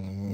Mm-hmm.